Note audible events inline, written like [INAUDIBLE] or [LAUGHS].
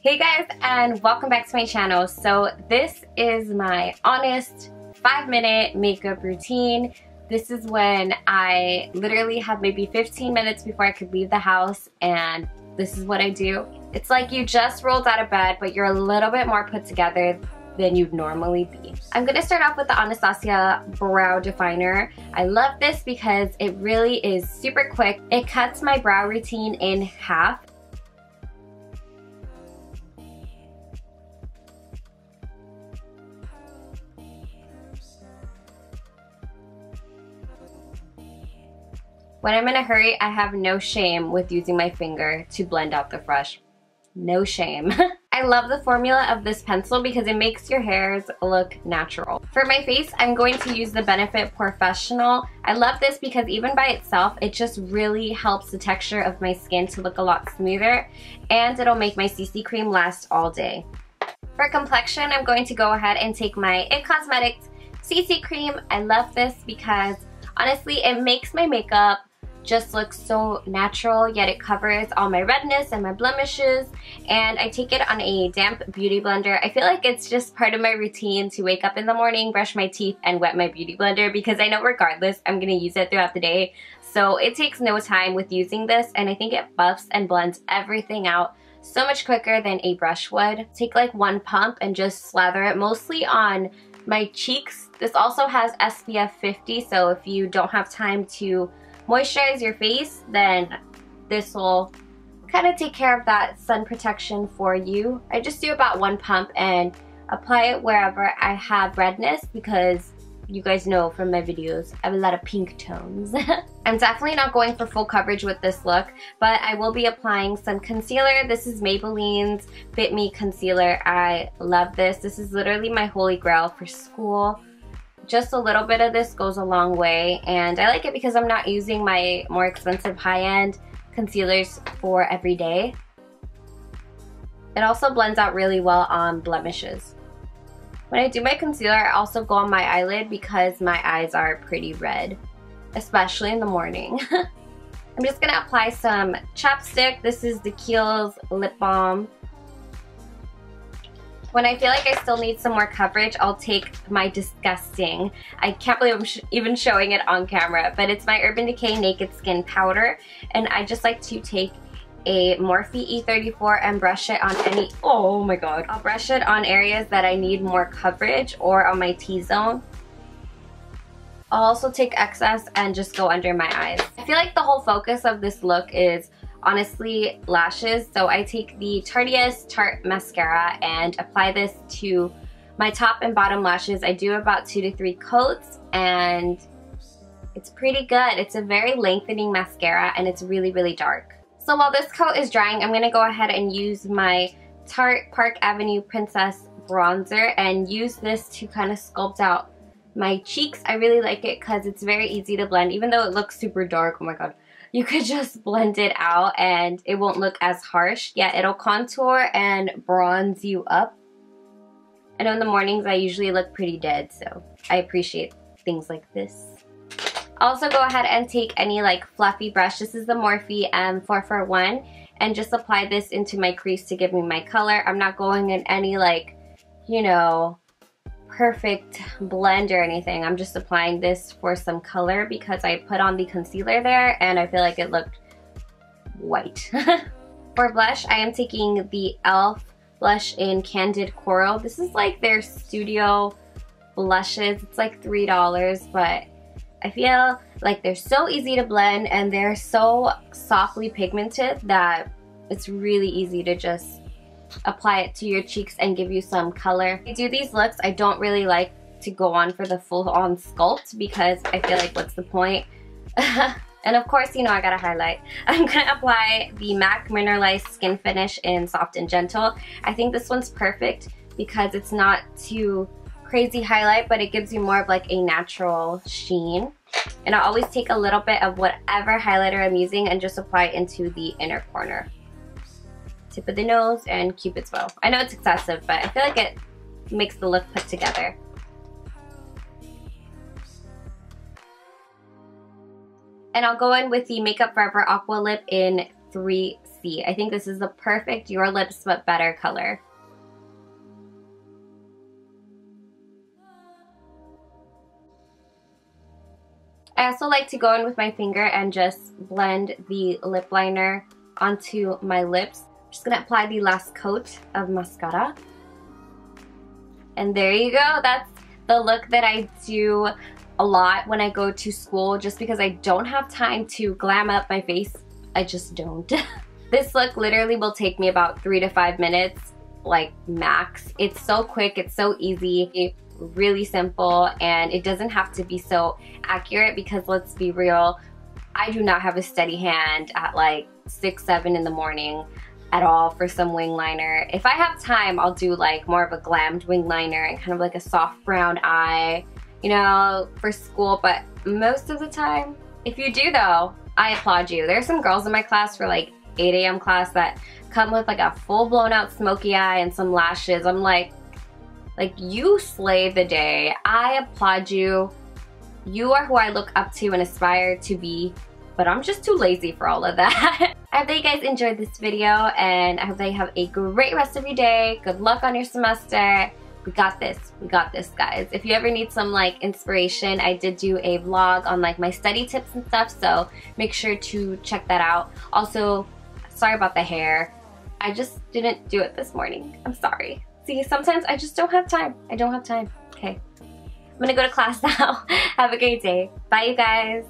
Hey guys and welcome back to my channel. So this is my honest five minute makeup routine. This is when I literally have maybe 15 minutes before I could leave the house and this is what I do. It's like you just rolled out of bed but you're a little bit more put together than you'd normally be. I'm gonna start off with the Anastasia Brow Definer. I love this because it really is super quick. It cuts my brow routine in half When I'm in a hurry, I have no shame with using my finger to blend out the brush. No shame. [LAUGHS] I love the formula of this pencil because it makes your hairs look natural. For my face, I'm going to use the Benefit POREfessional. I love this because even by itself, it just really helps the texture of my skin to look a lot smoother and it'll make my CC cream last all day. For complexion, I'm going to go ahead and take my IT Cosmetics CC cream. I love this because honestly, it makes my makeup just looks so natural yet it covers all my redness and my blemishes and I take it on a damp beauty blender. I feel like it's just part of my routine to wake up in the morning, brush my teeth, and wet my beauty blender because I know regardless I'm going to use it throughout the day. So it takes no time with using this and I think it buffs and blends everything out so much quicker than a brush would. Take like one pump and just slather it mostly on my cheeks. This also has SPF 50 so if you don't have time to moisturize your face, then this will kind of take care of that sun protection for you. I just do about one pump and apply it wherever I have redness because you guys know from my videos, I have a lot of pink tones. [LAUGHS] I'm definitely not going for full coverage with this look, but I will be applying some concealer. This is Maybelline's Fit Me Concealer. I love this. This is literally my holy grail for school just a little bit of this goes a long way and I like it because I'm not using my more expensive high-end concealers for every day. It also blends out really well on blemishes. When I do my concealer, I also go on my eyelid because my eyes are pretty red, especially in the morning. [LAUGHS] I'm just going to apply some chapstick. This is the Kiehl's Lip Balm. When I feel like I still need some more coverage, I'll take my disgusting, I can't believe I'm sh even showing it on camera, but it's my Urban Decay Naked Skin Powder. And I just like to take a Morphe E34 and brush it on any, oh my god. I'll brush it on areas that I need more coverage or on my T-zone. I'll also take excess and just go under my eyes. I feel like the whole focus of this look is honestly lashes. So I take the Tarteist Tarte Mascara and apply this to my top and bottom lashes. I do about two to three coats and it's pretty good. It's a very lengthening mascara and it's really, really dark. So while this coat is drying, I'm gonna go ahead and use my Tarte Park Avenue Princess bronzer and use this to kind of sculpt out my cheeks. I really like it because it's very easy to blend even though it looks super dark. Oh my god you could just blend it out and it won't look as harsh. Yeah, it'll contour and bronze you up. I know in the mornings I usually look pretty dead, so I appreciate things like this. Also go ahead and take any like fluffy brush. This is the Morphe um, M441 and just apply this into my crease to give me my color. I'm not going in any like, you know, perfect blend or anything. I'm just applying this for some color because I put on the concealer there and I feel like it looked white. [LAUGHS] for blush, I am taking the e.l.f. blush in Candid Coral. This is like their studio blushes. It's like $3, but I feel like they're so easy to blend and they're so softly pigmented that it's really easy to just apply it to your cheeks and give you some color. I do these looks, I don't really like to go on for the full on sculpt because I feel like what's the point? [LAUGHS] and of course, you know, I gotta highlight. [LAUGHS] I'm gonna apply the MAC Mineralized Skin Finish in Soft and Gentle. I think this one's perfect because it's not too crazy highlight, but it gives you more of like a natural sheen. And I always take a little bit of whatever highlighter I'm using and just apply it into the inner corner tip of the nose, and cupid's bow. I know it's excessive, but I feel like it makes the look put together. And I'll go in with the Makeup Forever Aqua Lip in 3C. I think this is the perfect Your Lips But Better color. I also like to go in with my finger and just blend the lip liner onto my lips. Just gonna apply the last coat of mascara. And there you go. That's the look that I do a lot when I go to school just because I don't have time to glam up my face. I just don't. [LAUGHS] this look literally will take me about three to five minutes, like max. It's so quick, it's so easy really simple and it doesn't have to be so accurate because let's be real, I do not have a steady hand at like 6, 7 in the morning at all for some wing liner. If I have time, I'll do like more of a glammed wing liner and kind of like a soft brown eye, you know, for school. But most of the time, if you do though, I applaud you. There's some girls in my class for like 8 a.m. class that come with like a full blown out smoky eye and some lashes. I'm like, like you slay the day. I applaud you. You are who I look up to and aspire to be, but I'm just too lazy for all of that. [LAUGHS] I hope that you guys enjoyed this video and I hope that you have a great rest of your day. Good luck on your semester. We got this. We got this, guys. If you ever need some like inspiration, I did do a vlog on like my study tips and stuff, so make sure to check that out. Also, sorry about the hair. I just didn't do it this morning. I'm sorry. See, sometimes I just don't have time. I don't have time. Okay. I'm gonna go to class [LAUGHS] now. have a great day. Bye, you guys.